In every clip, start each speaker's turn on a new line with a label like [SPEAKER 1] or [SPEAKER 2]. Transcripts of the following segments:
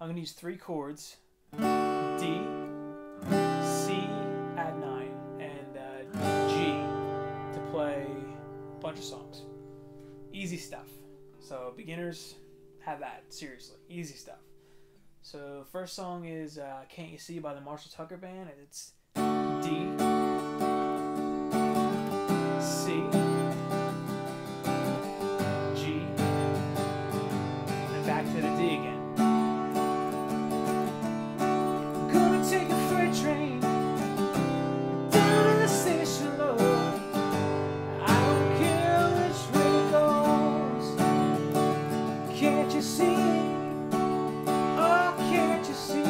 [SPEAKER 1] I'm gonna use three chords: D, C, add nine, and uh, G to play a bunch of songs. Easy stuff. So beginners have that seriously. Easy stuff. So first song is uh, "Can't You See" by the Marshall Tucker Band, and it's D, you see? Oh, can't you see?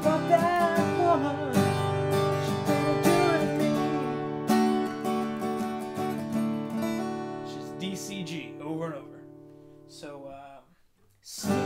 [SPEAKER 1] But that woman, she better do it to me. She's DCG over and over. So, uh, steer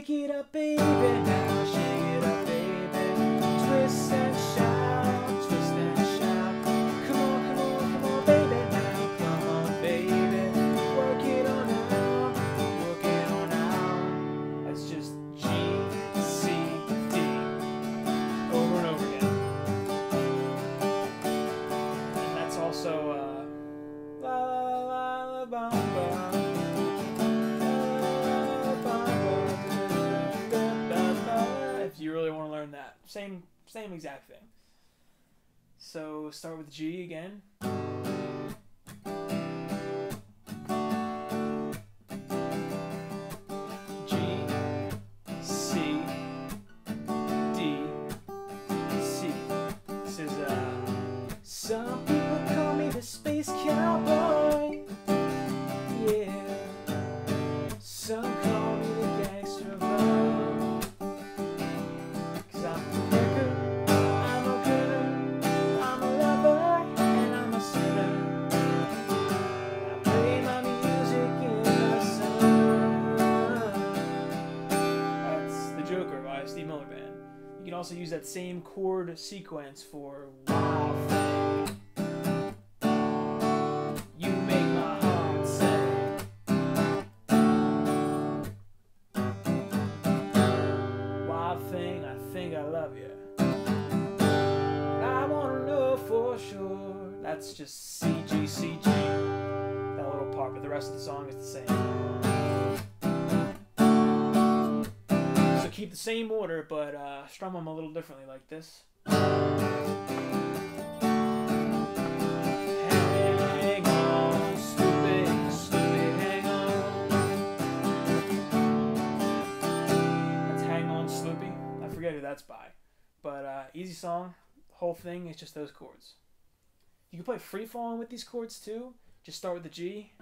[SPEAKER 1] Shake it up, baby, same same exact thing. So start with G again. Joker by Steve Miller Band. You can also use that same chord sequence for Wow. You make my heart sing. Wild thing, I think I love you. I wanna know for sure. That's just C G C G. That little part, but the rest of the song is the same. Keep the same order, but uh, strum them a little differently, like this. That's Sloopy. I forget who that's by. But uh, easy song. Whole thing is just those chords. You can play free falling with these chords too. Just start with the G.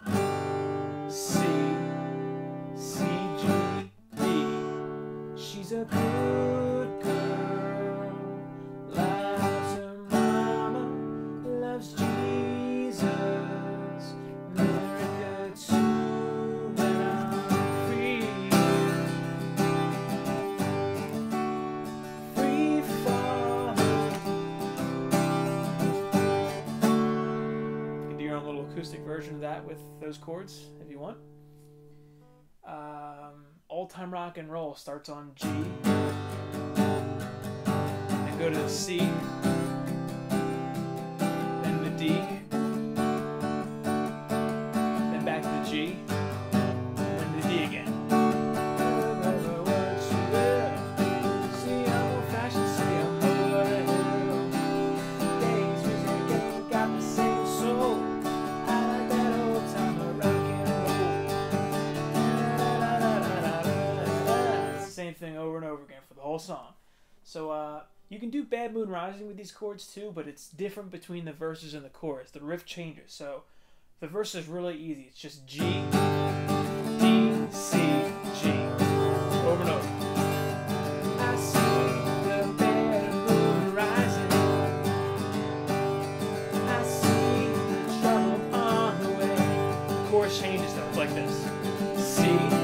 [SPEAKER 1] C. C. She's a good girl. Loves her mama. Loves Jesus. America too. When I'm free. Free fall. You can do your own little acoustic version of that with those chords if you want. Um, Old Time Rock and Roll starts on G. And go to C. whole song. So uh, you can do Bad Moon Rising with these chords too, but it's different between the verses and the chorus. The riff changes. So the verse is really easy. It's just G, D, C, G, over and over. changes though, like this. C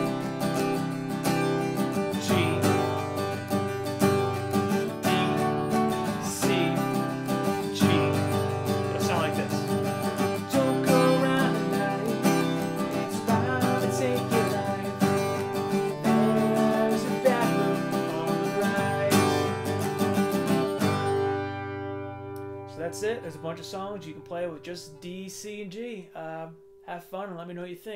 [SPEAKER 1] that's it. There's a bunch of songs you can play with just D, C, and G. Uh, have fun and let me know what you think.